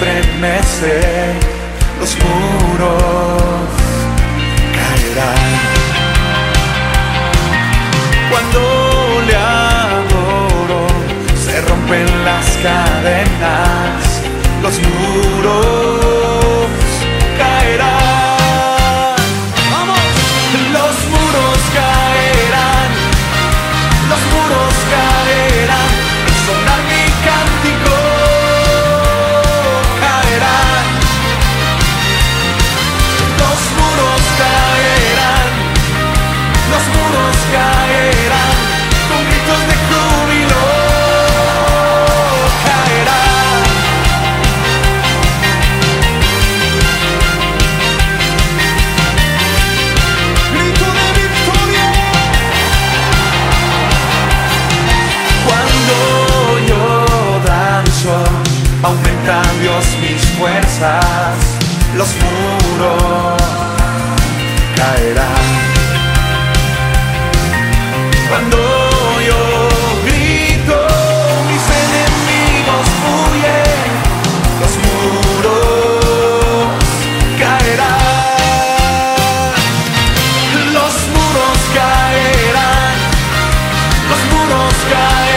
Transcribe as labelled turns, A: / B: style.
A: estremece, los muros caerán. Cuando le adoro, se rompen las cadenas, los muros. Aumenta Dios mis fuerzas, los muros caerán. Cuando yo grito, mis enemigos huyen, los muros caerán. Los muros caerán, los muros caerán.